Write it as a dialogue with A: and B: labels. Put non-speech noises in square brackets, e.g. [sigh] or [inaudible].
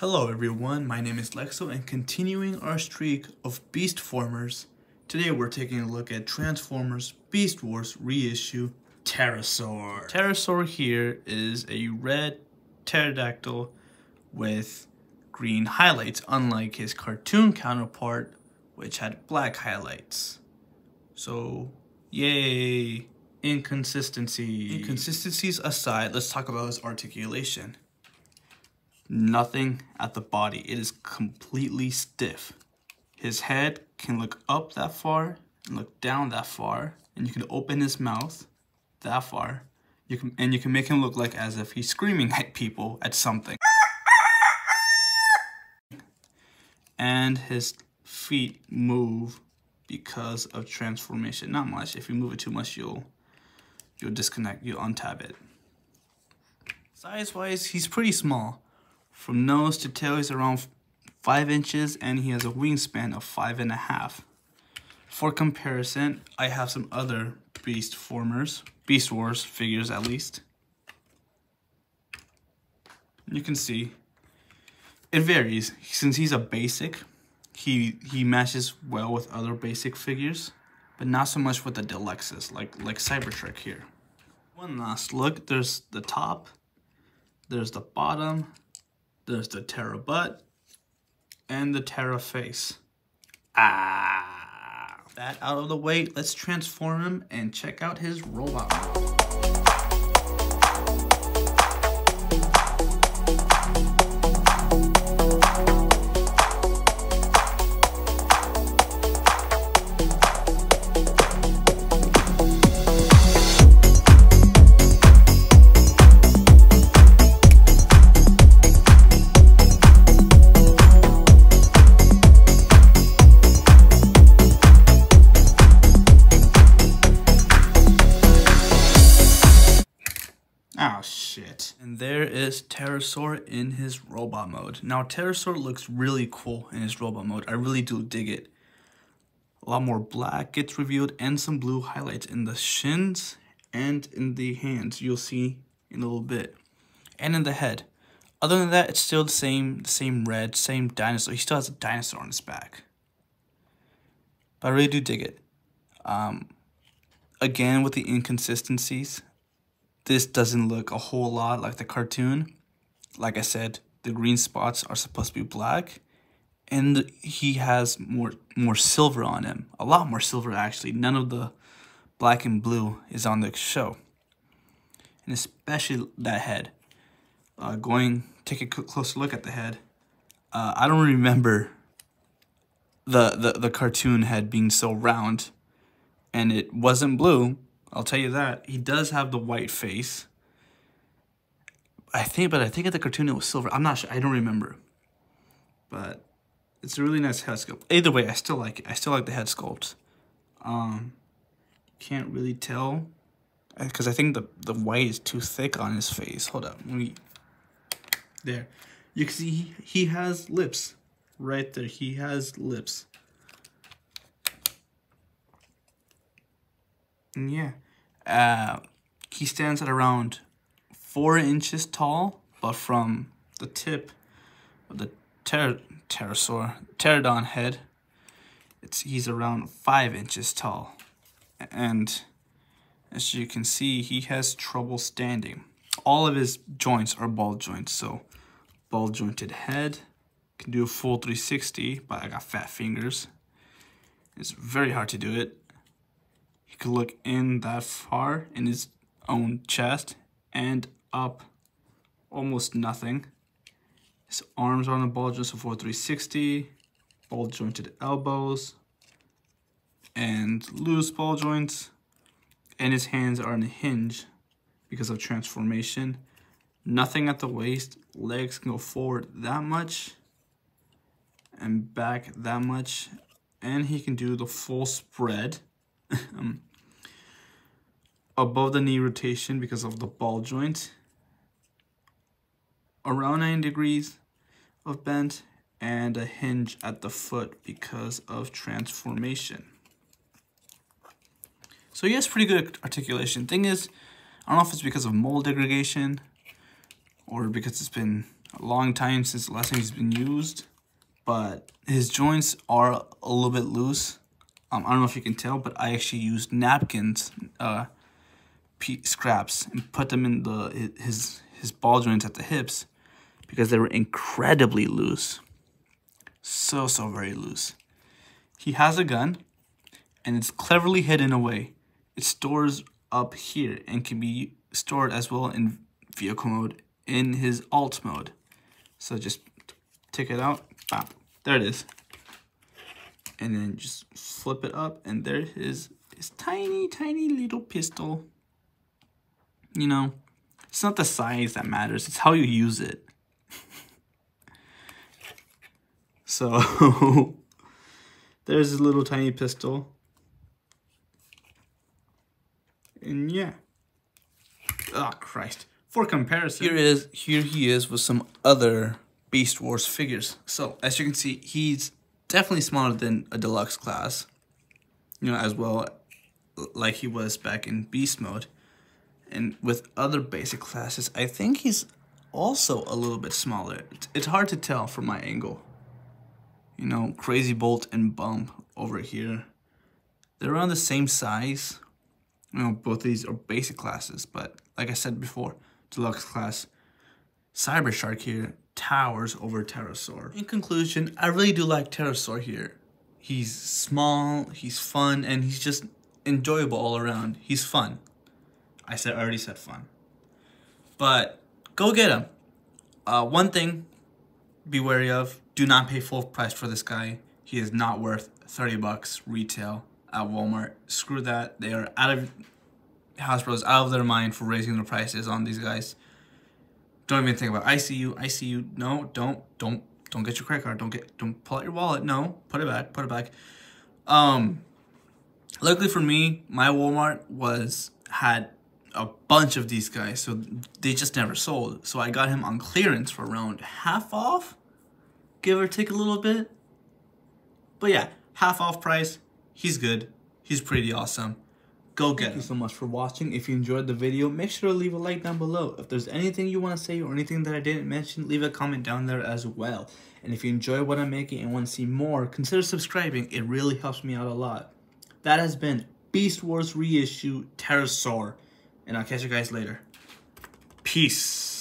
A: Hello everyone, my name is Lexo and continuing our streak of Beast Formers, today we're taking a look at Transformers Beast Wars reissue Pterosaur. Terrorsaur here is a red pterodactyl with green highlights unlike his cartoon counterpart which had black highlights. So, yay! Inconsistency. Inconsistencies aside, let's talk about his articulation nothing at the body. It is completely stiff. His head can look up that far and look down that far, and you can open his mouth that far. You can and you can make him look like as if he's screaming at people at something. And his feet move because of transformation. Not much. If you move it too much, you'll you'll disconnect, you'll untab it. Size-wise, he's pretty small. From nose to tail, he's around 5 inches and he has a wingspan of five and a half. For comparison, I have some other Beast Formers, Beast Wars figures at least. You can see it varies. Since he's a basic, he he matches well with other basic figures, but not so much with the deluxes, like like Cybertruck here. One last look, there's the top, there's the bottom, there's the Terra butt and the Terra face. Ah! That out of the way, let's transform him and check out his robot Oh shit. And there is Terrorsaur in his robot mode. Now Terrorsaur looks really cool in his robot mode. I really do dig it. A lot more black gets revealed and some blue highlights in the shins and in the hands. You'll see in a little bit. And in the head. Other than that, it's still the same, same red, same dinosaur. He still has a dinosaur on his back. But I really do dig it. Um, again, with the inconsistencies, this doesn't look a whole lot like the cartoon. Like I said, the green spots are supposed to be black. And he has more more silver on him. A lot more silver, actually. None of the black and blue is on the show. And especially that head. Uh, going, take a closer look at the head. Uh, I don't remember the, the, the cartoon head being so round. And it wasn't blue I'll tell you that. He does have the white face. I think, but I think at the cartoon it was silver. I'm not sure. I don't remember. But it's a really nice head sculpt. Either way, I still like it. I still like the head sculpt. Um, can't really tell because I think the the white is too thick on his face. Hold up, let me. There, you can see he has lips right there. He has lips. Yeah, uh, he stands at around four inches tall, but from the tip of the ter pterosaur, pterodon head, it's he's around five inches tall. And as you can see, he has trouble standing. All of his joints are ball joints, so ball jointed head, can do a full 360, but I got fat fingers. It's very hard to do it could look in that far in his own chest and up almost nothing. His arms are on the ball joint, for 360, ball jointed elbows, and loose ball joints. And his hands are on a hinge because of transformation. Nothing at the waist. Legs can go forward that much and back that much. And he can do the full spread. Um, above the knee rotation because of the ball joint, around 9 degrees of bend, and a hinge at the foot because of transformation. So he has pretty good articulation. Thing is, I don't know if it's because of mold degradation or because it's been a long time since the last time he's been used, but his joints are a little bit loose. Um, I don't know if you can tell, but I actually used napkins, uh, scraps, and put them in the his his ball joints at the hips because they were incredibly loose. So, so very loose. He has a gun, and it's cleverly hidden away. It stores up here and can be stored as well in vehicle mode in his alt mode. So just take it out, there it is. And then just flip it up and there is this tiny, tiny little pistol. You know, it's not the size that matters, it's how you use it. [laughs] so, [laughs] there's a little tiny pistol. And yeah. Oh, Christ. For comparison, here is here he is with some other Beast Wars figures. So, as you can see, he's definitely smaller than a deluxe class. You know, as well like he was back in Beast mode. And with other basic classes, I think he's also a little bit smaller. It's hard to tell from my angle. You know, Crazy Bolt and Bump over here. They're around the same size. You know, both these are basic classes, but like I said before, deluxe class. Cyber Shark here towers over Terrorsaur. In conclusion, I really do like Terrorsaur here. He's small, he's fun, and he's just enjoyable all around. He's fun. I said I already said fun. But go get him. Uh, one thing, be wary of, do not pay full price for this guy. He is not worth 30 bucks retail at Walmart. Screw that. They are out of Hasbro's out of their mind for raising the prices on these guys. Don't even think about ICU, ICU. No, don't, don't, don't get your credit card. Don't get, don't pull out your wallet. No, put it back, put it back. Um, luckily for me, my Walmart was had a bunch of these guys, so they just never sold. So I got him on clearance for around half off, give or take a little bit. But yeah, half off price. He's good. He's pretty awesome go get Thank you so much for watching. If you enjoyed the video, make sure to leave a like down below. If there's anything you want to say or anything that I didn't mention, leave a comment down there as well. And if you enjoy what I'm making and want to see more, consider subscribing. It really helps me out a lot. That has been Beast Wars Reissue Terrorsaur. And I'll catch you guys later. Peace.